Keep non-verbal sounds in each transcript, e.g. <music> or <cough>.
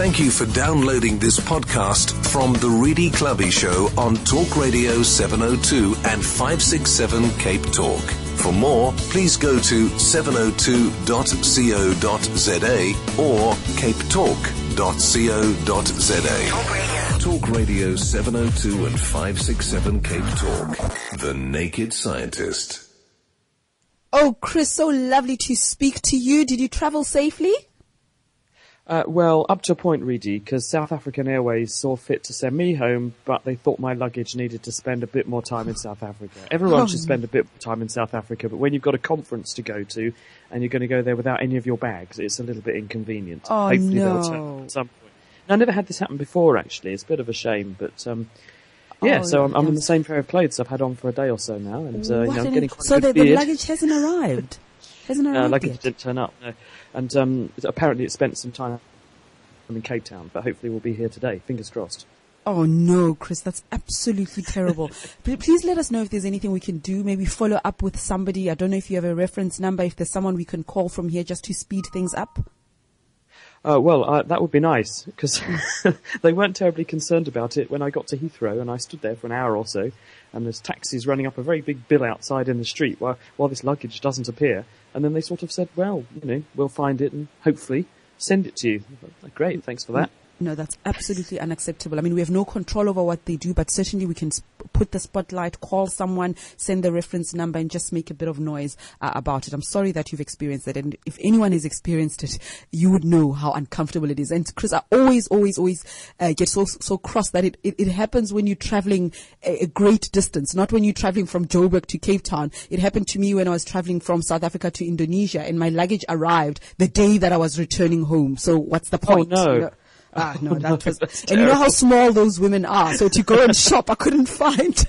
Thank you for downloading this podcast from The Redi Tlhabi Show on Talk Radio 702 and 567 Cape Talk. For more, please go to 702.co.za or capetalk.co.za. Talk Radio 702 and 567 Cape Talk. The Naked Scientist. Oh, Chris, so lovely to speak to you. Did you travel safely? Uh, well, up to a point, Redi, because South African Airways saw fit to send me home, but they thought my luggage needed to spend a bit more time in South Africa. Everyone oh. should spend a bit more time in South Africa, but when you've got a conference to go to and you're going to go there without any of your bags, it's a little bit inconvenient. Oh, Hopefully no. they'll turn at some point. I never had this happen before, actually. It's a bit of a shame, but um, yeah. Oh, so I'm, I'm in the same pair of clothes I've had on for a day or so now, and uh, you know, I'm getting quite so the, the luggage hasn't arrived. Hasn't Uh, arrived luggage didn't turn up, no. And um, apparently it spent some time in Cape Town, but hopefully we'll be here today. Fingers crossed. Oh no, Chris, that's absolutely terrible. <laughs> Please let us know if there's anything we can do. Maybe follow up with somebody. I don't know if you have a reference number. If there's someone we can call from here just to speed things up. Uh, well, uh, that would be nice because <laughs> they weren't terribly concerned about it when I got to Heathrow, and I stood there for an hour or so, and there's taxis running up a very big bill outside in the street while while this luggage doesn't appear, and then they sort of said, "Well, you know, we'll find it and hopefully send it to you." Thought, Great, thanks for that. No, that's absolutely unacceptable. I mean, we have no control over what they do, but certainly we can sp- put the spotlight, call someone, send the reference number, and just make a bit of noise uh, about it. I'm sorry that you've experienced it, and if anyone has experienced it, you would know how uncomfortable it is. And Chris, I always, always, always uh, get so so cross that it, it, it happens when you're traveling a, a great distance, not when you're traveling from Joburg to Cape Town. It happened to me when I was traveling from South Africa to Indonesia, and my luggage arrived the day that I was returning home. So what's the point? no. you know? Ah, no, that <laughs> was, and you know how small those women are. So to go and shop, I couldn't find,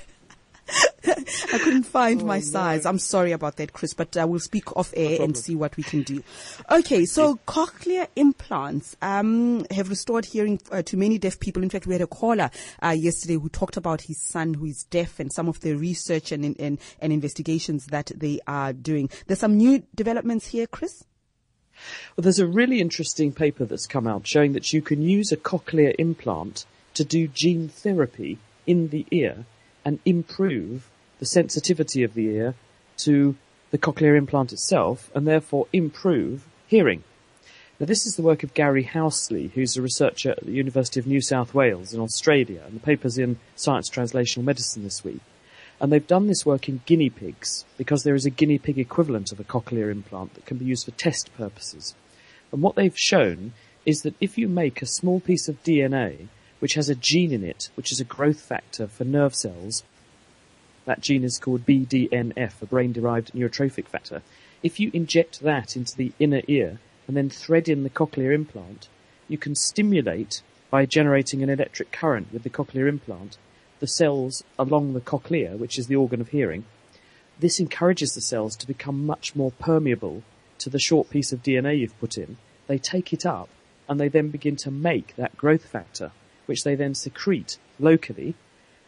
<laughs> I couldn't find my size. I'm sorry about that, Chris, but uh, we'll speak off air and see what we can do. Okay, so cochlear implants um, have restored hearing uh, to many deaf people. In fact, we had a caller uh, yesterday who talked about his son who is deaf and some of the research and, and, and investigations that they are doing. There's some new developments here, Chris. Well, there's a really interesting paper that's come out showing that you can use a cochlear implant to do gene therapy in the ear and improve the sensitivity of the ear to the cochlear implant itself and therefore improve hearing. Now, this is the work of Gary Housley, who's a researcher at the University of New South Wales in Australia, and the paper's in Science Translational Medicine this week. And they've done this work in guinea pigs because there is a guinea pig equivalent of a cochlear implant that can be used for test purposes. And what they've shown is that if you make a small piece of DNA which has a gene in it, which is a growth factor for nerve cells, that gene is called BDNF, a brain-derived neurotrophic factor. If you inject that into the inner ear and then thread in the cochlear implant, you can stimulate by generating an electric current with the cochlear implant the cells along the cochlea, which is the organ of hearing. This encourages the cells to become much more permeable to the short piece of DNA you've put in. They take it up and they then begin to make that growth factor, which they then secrete locally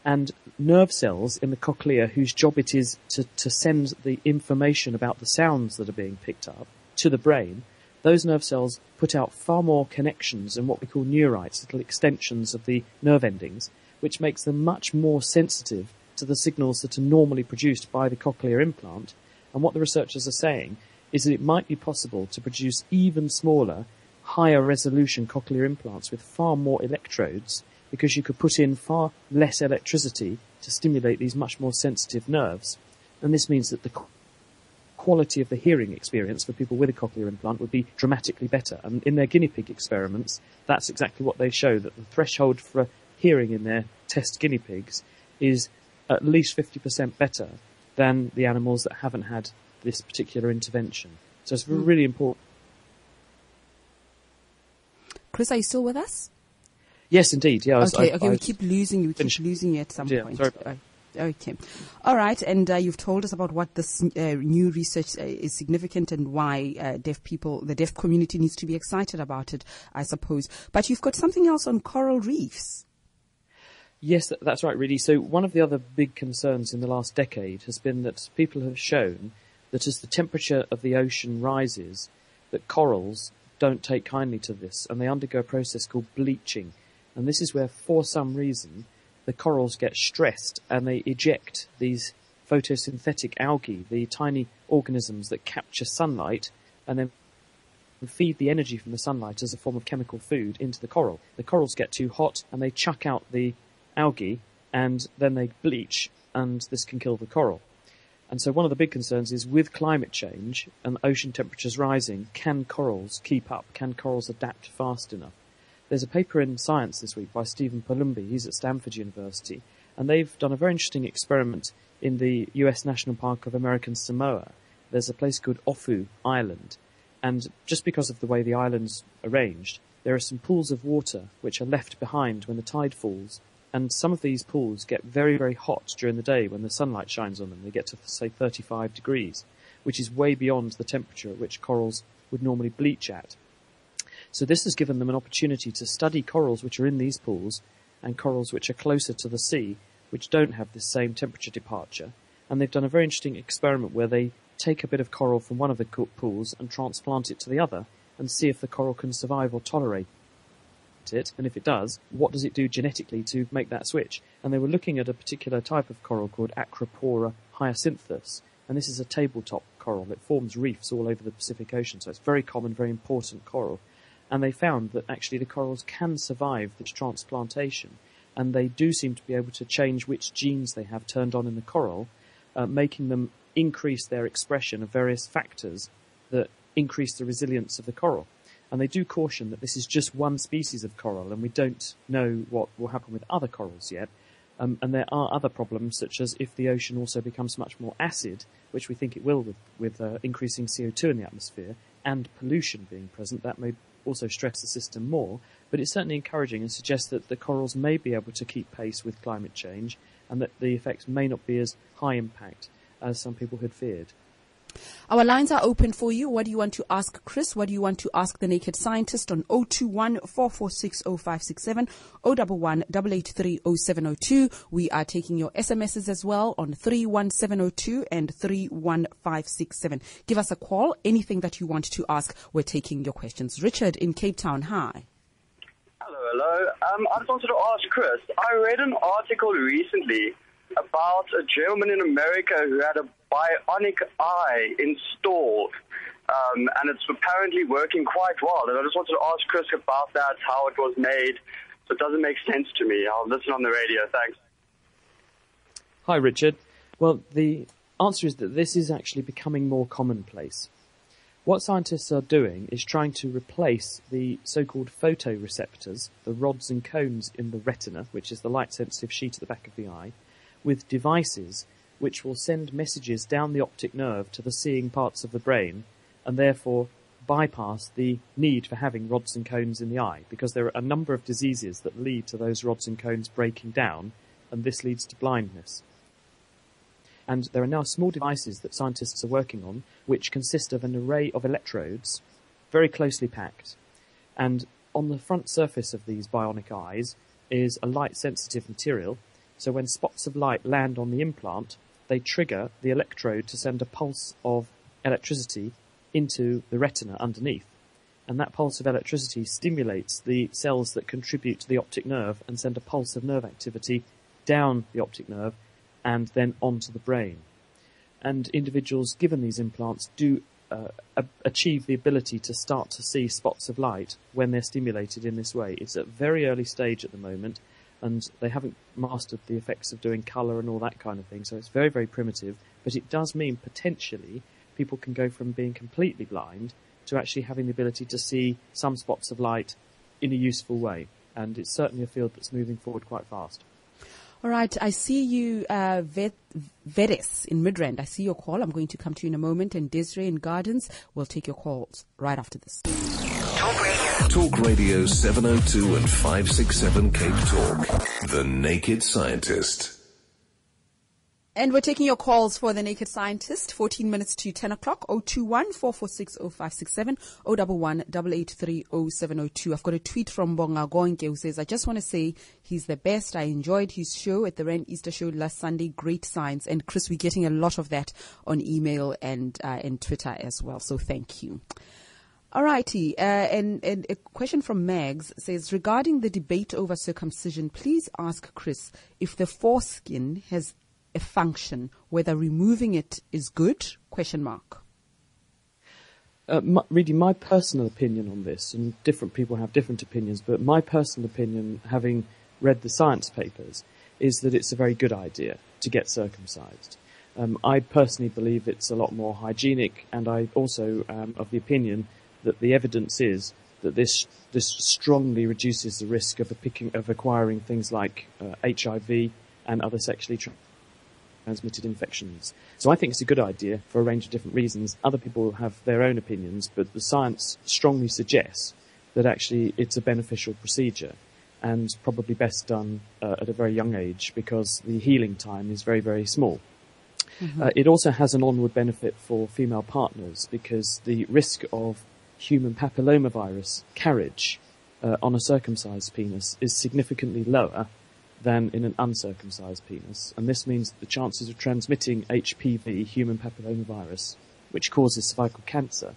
and nerve cells in the cochlea whose job it is to, to send the information about the sounds that are being picked up to the brain, those nerve cells put out far more connections and what we call neurites, little extensions of the nerve endings, which makes them much more sensitive to the signals that are normally produced by the cochlear implant. And what the researchers are saying is that it might be possible to produce even smaller, higher resolution cochlear implants with far more electrodes because you could put in far less electricity to stimulate these much more sensitive nerves. And this means that the quality of the hearing experience for people with a cochlear implant would be dramatically better. And in their guinea pig experiments, that's exactly what they show, that the threshold for hearing in their test guinea pigs is at least 50% better than the animals that haven't had this particular intervention. So it's really important. Chris, are you still with us? Yes, indeed. Yeah. I was- Okay, I- okay, I we was- keep losing you. We keep losing you at some Yeah, point. sorry Okay. All right, and uh, you've told us about what this uh, new research uh, is significant and why uh, deaf people, the deaf community needs to be excited about it, I suppose. But you've got something else on coral reefs. Yes, that's right, really. So one of the other big concerns in the last decade has been that people have shown that as the temperature of the ocean rises, that corals don't take kindly to this and they undergo a process called bleaching. And this is where, for some reason, the corals get stressed and they eject these photosynthetic algae, the tiny organisms that capture sunlight and then feed the energy from the sunlight as a form of chemical food into the coral. The corals get too hot and they chuck out the algae and then they bleach and this can kill the coral. And so one of the big concerns is with climate change and ocean temperatures rising, can corals keep up? Can corals adapt fast enough? There's a paper in Science this week by Stephen Palumbi, he's at Stanford University, and they've done a very interesting experiment in the US National Park of American Samoa. There's a place called Ofu Island, and just because of the way the island's arranged, there are some pools of water which are left behind when the tide falls, and some of these pools get very, very hot during the day when the sunlight shines on them. They get to, say, 35 degrees, which is way beyond the temperature at which corals would normally bleach at. So this has given them an opportunity to study corals which are in these pools and corals which are closer to the sea, which don't have the same temperature departure. And they've done a very interesting experiment where they take a bit of coral from one of the pools and transplant it to the other and see if the coral can survive or tolerate it, and if it does, what does it do genetically to make that switch? And they were looking at a particular type of coral called Acropora hyacinthus, and this is a tabletop coral. It forms reefs all over the Pacific Ocean, so it's very common, very important coral. And they found that actually the corals can survive this transplantation, and they do seem to be able to change which genes they have turned on in the coral, uh, making them increase their expression of various factors that increase the resilience of the coral. And they do caution that this is just one species of coral, and we don't know what will happen with other corals yet. Um, and there are other problems, such as if the ocean also becomes much more acid, which we think it will with, with uh, increasing CO2 in the atmosphere, and pollution being present, that may also stress the system more. But it's certainly encouraging and suggests that the corals may be able to keep pace with climate change, and that the effects may not be as high impact as some people had feared. Our lines are open for you. What do you want to ask Chris? What do you want to ask the Naked Scientist on 021 446 0567 011 883 0702. We are taking your SMSs as well on 31702 and 31567. Give us a call. Anything that you want to ask, we're taking your questions. Richard in Cape Town, hi. Hello, hello. Um, I just wanted to ask Chris. I read an article recently about a gentleman in America who had a bionic eye installed. Um, and it's apparently working quite well. And I just wanted to ask Chris about that, how it was made. So it doesn't make sense to me. I'll listen on the radio. Thanks. Hi, Richard. Well, the answer is that this is actually becoming more commonplace. What scientists are doing is trying to replace the so-called photoreceptors, the rods and cones in the retina, which is the light-sensitive sheet at the back of the eye, with devices which will send messages down the optic nerve to the seeing parts of the brain and therefore bypass the need for having rods and cones in the eye because there are a number of diseases that lead to those rods and cones breaking down and this leads to blindness. And there are now small devices that scientists are working on which consist of an array of electrodes very closely packed. And on the front surface of these bionic eyes is a light sensitive material so when spots of light land on the implant, they trigger the electrode to send a pulse of electricity into the retina underneath. And that pulse of electricity stimulates the cells that contribute to the optic nerve and send a pulse of nerve activity down the optic nerve and then onto the brain. And individuals given these implants do uh, achieve the ability to start to see spots of light when they're stimulated in this way. It's at a very early stage at the moment, and they haven't mastered the effects of doing colour and all that kind of thing. So it's very, very primitive, but it does mean potentially people can go from being completely blind to actually having the ability to see some spots of light in a useful way. And it's certainly a field that's moving forward quite fast. All right, I see you, uh, Vet, Vedes in Midrand. I see your call. I'm going to come to you in a moment. And Desiree in Gardens, we'll take your calls right after this. Talk Radio. Talk Radio 702 and 567 Cape Talk. The Naked Scientist. And we're taking your calls for the Naked Scientist. 14 minutes to 10 o'clock. 021 446 0567 011 883 0702. I've got a tweet from Bonga Gonke who says, I just want to say he's the best. I enjoyed his show at the Rand Easter show last Sunday. Great science. And Chris, we're getting a lot of that on email and, uh, and Twitter as well. So thank you. Alrighty, uh, and, and a question from Mags says, regarding the debate over circumcision, please ask Chris if the foreskin has a function, whether removing it is good, question mark. Uh, my, really, my personal opinion on this, and different people have different opinions, but my personal opinion, having read the science papers, is that it's a very good idea to get circumcised. Um, I personally believe it's a lot more hygienic, and I also am of the opinion that the evidence is that this this strongly reduces the risk of, picking, of acquiring things like uh, HIV and other sexually transmitted infections. So I think it's a good idea for a range of different reasons. Other people have their own opinions, but the science strongly suggests that actually it's a beneficial procedure and probably best done uh, at a very young age because the healing time is very, very small. Mm-hmm. Uh, it also has an onward benefit for female partners because the risk of human papillomavirus carriage uh, on a circumcised penis is significantly lower than in an uncircumcised penis, and this means that the chances of transmitting HPV, human papillomavirus, which causes cervical cancer,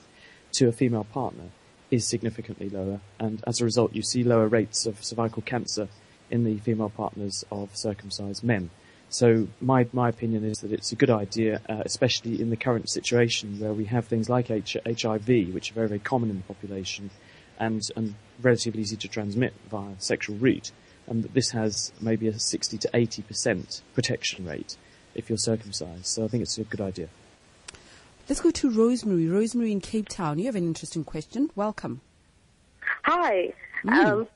to a female partner is significantly lower, and as a result, you see lower rates of cervical cancer in the female partners of circumcised men. So my my opinion is that it's a good idea, uh, especially in the current situation where we have things like H- HIV, which are very very common in the population, and and relatively easy to transmit via sexual route, and that this has maybe a 60 to 80 percent protection rate if you're circumcised. So I think it's a good idea. Let's go to Rosemary. Rosemary in Cape Town. You have an interesting question. Welcome. Hi. Mm. Um,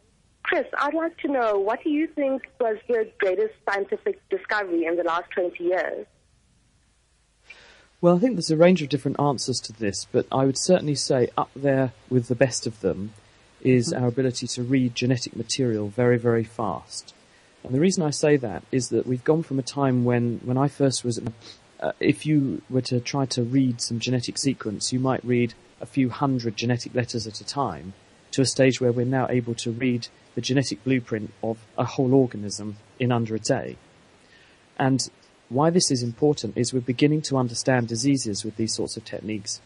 Chris, I'd like to know what do you think was the greatest scientific discovery in the last 20 years? Well, I think there's a range of different answers to this, but I would certainly say up there with the best of them is mm-hmm. our ability to read genetic material very, very fast. And the reason I say that is that we've gone from a time when, when I first was, uh, if you were to try to read some genetic sequence, you might read a few hundred genetic letters at a time, to a stage where we're now able to read the genetic blueprint of a whole organism in under a day. And why this is important is we're beginning to understand diseases with these sorts of techniques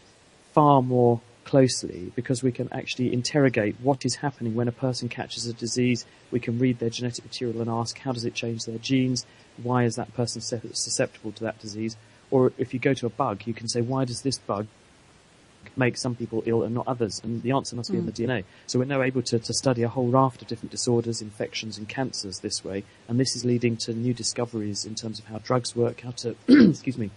far more closely because we can actually interrogate what is happening when a person catches a disease. We can read their genetic material and ask how does it change their genes? Why is that person susceptible to that disease? Or if you go to a bug, you can say, why does this bug make some people ill and not others? And the answer must be mm. in the hmm. DNA. So we're now able to, to study a whole raft of different disorders, infections and cancers this way. And this is leading to new discoveries in terms of how drugs work, how to, <clears throat> excuse me,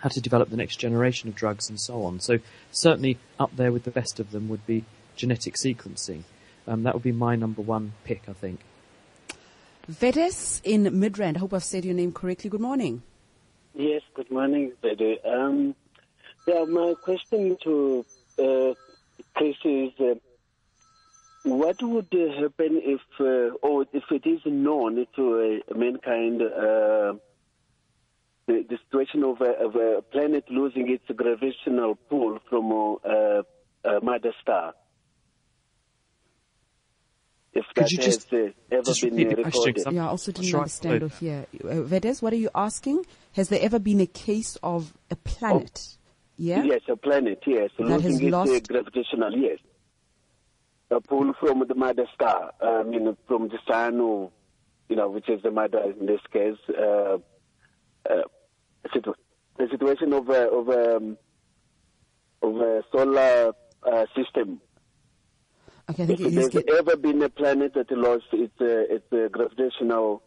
how to develop the next generation of drugs and so on. So certainly up there with the best of them would be genetic sequencing. Um, that would be my number one pick, I think. Vedes in Midrand. I hope I've said your name correctly. Good morning. Yes, good morning, Vedes. Um, yeah, my question to uh, Chris is, uh, what would happen if, uh, or if it is known to uh, mankind, uh, the, the, situation of a, of a, planet losing its gravitational pull from a, a mother star? If Could that you has just, uh, ever just been recorded. Yeah, I also didn't understand of here. Vedes, what are you asking? Has there ever been a case of a planet? Oh yeah? Yes, a planet, yes. That Losing has lost... its gravitational, yes. A pull from the mother star, I mean, from the sun, or, you know, which is the mother in this case. Uh, uh, the situation of a, of a, um, of a solar uh, system. Okay, I think if there's get... ever been a planet that lost its, uh, its uh, gravitational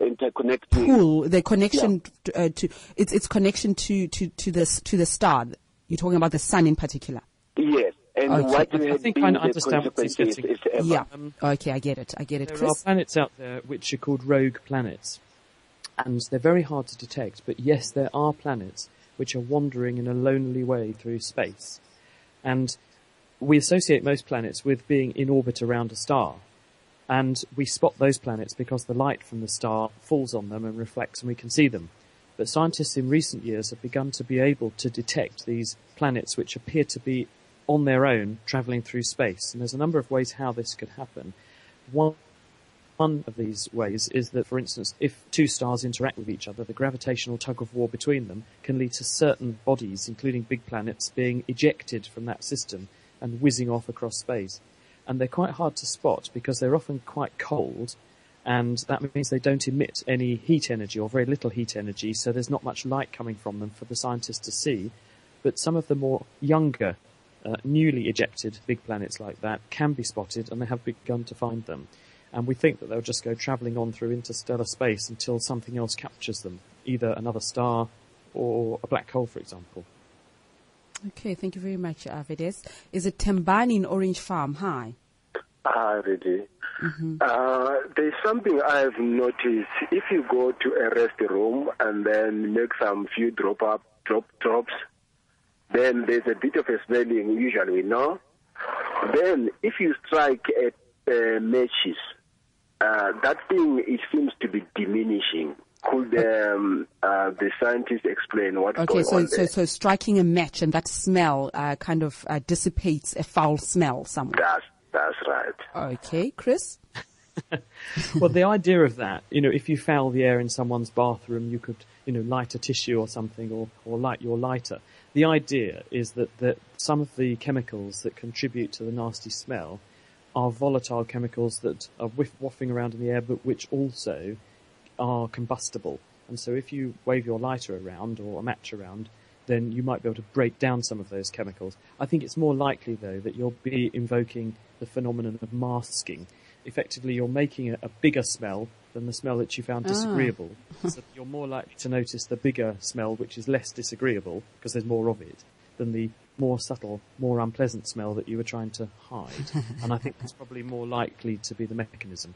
interconnecting pull the connection yeah. to, uh, to its its connection to to to the to the star. You're talking about the sun in particular. Yes. And okay. what I think I understand what he's getting. Is, is yeah. Um, okay, I get it. I get it. There Chris? are planets out there which are called rogue planets, and they're very hard to detect. But yes, there are planets which are wandering in a lonely way through space, and we associate most planets with being in orbit around a star. And we spot those planets because the light from the star falls on them and reflects and we can see them. But scientists in recent years have begun to be able to detect these planets which appear to be on their own traveling through space. And there's a number of ways how this could happen. One one of these ways is that, for instance, if two stars interact with each other, the gravitational tug of war between them can lead to certain bodies, including big planets, being ejected from that system and whizzing off across space. And they're quite hard to spot because they're often quite cold and that means they don't emit any heat energy or very little heat energy, so there's not much light coming from them for the scientists to see. But some of the more younger, uh, newly ejected big planets like that can be spotted, and they have begun to find them. And we think that they'll just go travelling on through interstellar space until something else captures them, either another star or a black hole, for example. Okay, thank you very much, Avides. Is it Tembani in Orange Farm? Hi. Hi, Rudy. Mm-hmm. Uh, there's something I've noticed. If you go to a rest room and then make some few drop up drop drops, then there's a bit of a smelling usually, no? Then if you strike at uh, matches, uh, that thing it seems to be diminishing. Could um, uh, the scientists explain what? okay, going so, on? so so striking a match and that smell uh, kind of uh, dissipates a foul smell somewhere. That's that's right. Okay, Chris. <laughs> well, the idea of that, you know, if you foul the air in someone's bathroom, you could, you know, light a tissue or something, or, or light your lighter. The idea is that, that some of the chemicals that contribute to the nasty smell are volatile chemicals that are whiff, wafting around in the air, but which also are combustible. And so if you wave your lighter around or a match around, then you might be able to break down some of those chemicals. I think it's more likely, though, that you'll be invoking the phenomenon of masking. Effectively, you're making a, a bigger smell than the smell that you found ah. disagreeable. <laughs> so you're more likely to notice the bigger smell, which is less disagreeable, because there's more of it, than the more subtle, more unpleasant smell that you were trying to hide. <laughs> and I think that's probably more likely to be the mechanism.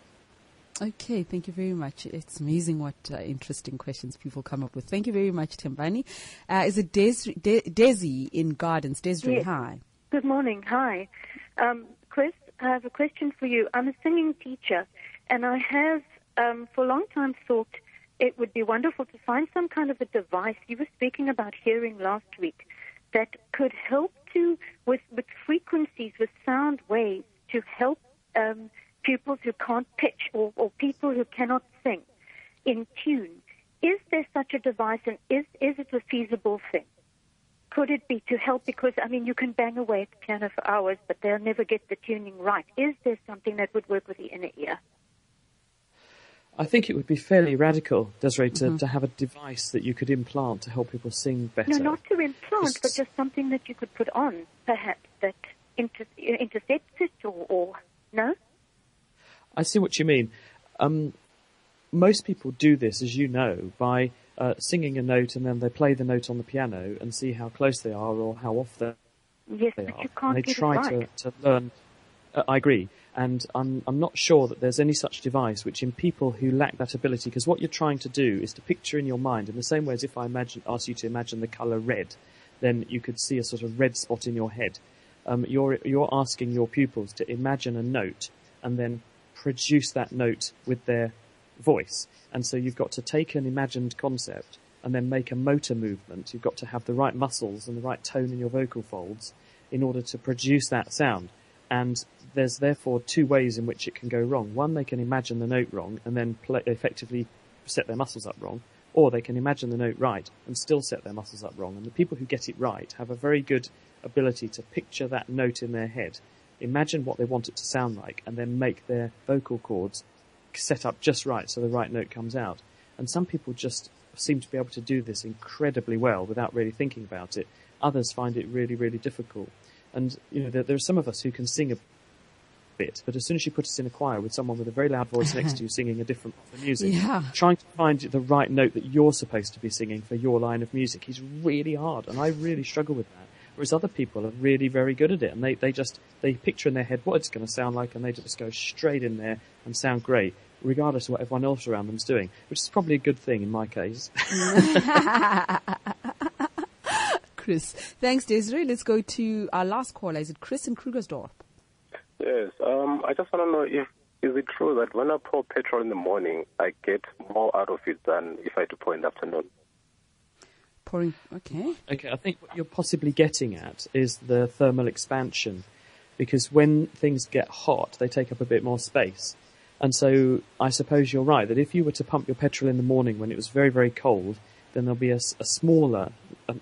Okay, thank you very much. It's amazing what uh, interesting questions people come up with. Thank you very much, Timbani. Uh, is it Des- De- Desi in Gardens? Desiree, Yes. hi. Good morning. Hi. Um, Chris, I have a question for you. I'm a singing teacher, and I have um, for a long time thought it would be wonderful to find some kind of a device. You were speaking about hearing last week that could help to, with, with frequencies, with sound waves, to help um, pupils who can't pitch or, or people who cannot sing in tune. Is there such a device, and is, is it a feasible thing? could it be to help? Because, I mean, you can bang away at the piano for hours, but they'll never get the tuning right. Is there something that would work with the inner ear? I think it would be fairly radical, Desiree, to, to have a device that you could implant to help people sing better. No, not to implant, Just- but just something that you could put on, perhaps, that inter- intercepts it or, or no? I see what you mean. Um, most people do this, as you know, by uh, singing a note and then they play the note on the piano and see how close they are or how off they Yes, they but are. you can't and they get try it right. to, to learn. Uh, I agree, and I'm I'm not sure that there's any such device which, in people who lack that ability, because what you're trying to do is to picture in your mind, in the same way as if I imagine ask you to imagine the color red, then you could see a sort of red spot in your head. Um, you're you're asking your pupils to imagine a note and then produce that note with their voice. And so you've got to take an imagined concept and then make a motor movement. You've got to have the right muscles and the right tone in your vocal folds in order to produce that sound. And there's therefore two ways in which it can go wrong. One, they can imagine the note wrong and then play, effectively set their muscles up wrong. Or they can imagine the note right and still set their muscles up wrong. And the people who get it right have a very good ability to picture that note in their head, imagine what they want it to sound like, and then make their vocal cords set up just right so the right note comes out. And some people just seem to be able to do this incredibly well without really thinking about it. Others find it really, really difficult. And, you know, there, there are some of us who can sing a bit, but as soon as you put us in a choir with someone with a very loud voice next to you <laughs> singing a different of music, Yeah. trying to find the right note that you're supposed to be singing for your line of music is really hard, and I really struggle with that. Whereas other people are really very good at it, and they, they just they picture in their head what it's going to sound like, and they just go straight in there and sound great, regardless of what everyone else around them's doing, which is probably a good thing in my case. <laughs> <laughs> Chris. Thanks, Desiree. Let's go to our last caller. Is it Chris in Krugersdorp? Yes. Um, I just want to know if is it true that when I pour petrol in the morning, I get more out of it than if I do pour in the afternoon? Pouring. Okay. Okay, I think what you're possibly getting at is the thermal expansion, because when things get hot, they take up a bit more space. And so I suppose you're right that if you were to pump your petrol in the morning when it was very, very cold, then there'll be a, a smaller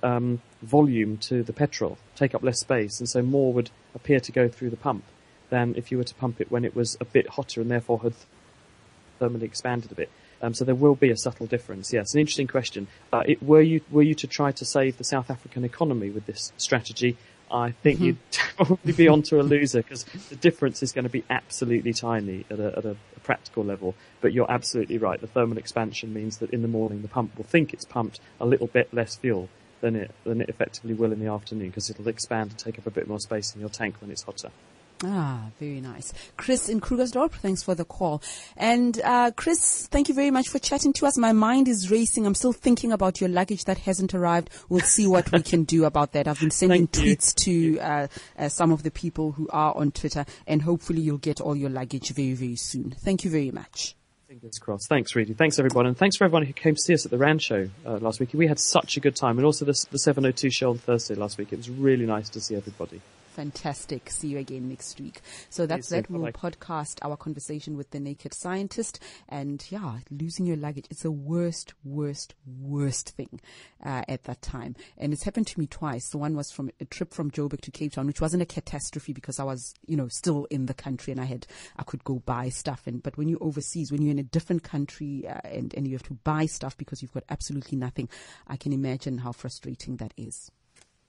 um, volume to the petrol, take up less space, and so more would appear to go through the pump than if you were to pump it when it was a bit hotter and therefore had thermally expanded a bit. Um, so there will be a subtle difference. Yes, an interesting question. Uh, it, were you were you to try to save the South African economy with this strategy? I think mm-hmm. you'd <laughs> probably be onto a loser because the difference is going to be absolutely tiny at a, at a, a, practical level. But you're absolutely right. The thermal expansion means that in the morning the pump will think it's pumped a little bit less fuel than it than it effectively will in the afternoon because it'll expand and take up a bit more space in your tank when it's hotter. Ah, very nice. Chris in Krugersdorp, thanks for the call. And uh, Chris, thank you very much for chatting to us. My mind is racing. I'm still thinking about your luggage that hasn't arrived. We'll see what we can do about that. I've been sending tweets to uh, uh, some of the people who are on Twitter, and hopefully you'll get all your luggage very, very soon. Thank you very much. Fingers crossed. Thanks, Redi. Thanks, everyone. And thanks for everyone who came to see us at the Rand show uh, last week. We had such a good time. And also the, the 702 show on Thursday last week. It was really nice to see everybody. Fantastic. See you again next week. So that's that. We'll podcast our conversation with the naked scientist. And yeah, losing your luggage. It's the worst, worst, worst thing uh, at that time. And it's happened to me twice. The one was from a trip from Joburg to Cape Town, which wasn't a catastrophe because I was, you know, still in the country and I had, I could go buy stuff. And, but when you're overseas, when you're in a different country uh, and, and you have to buy stuff because you've got absolutely nothing, I can imagine how frustrating that is.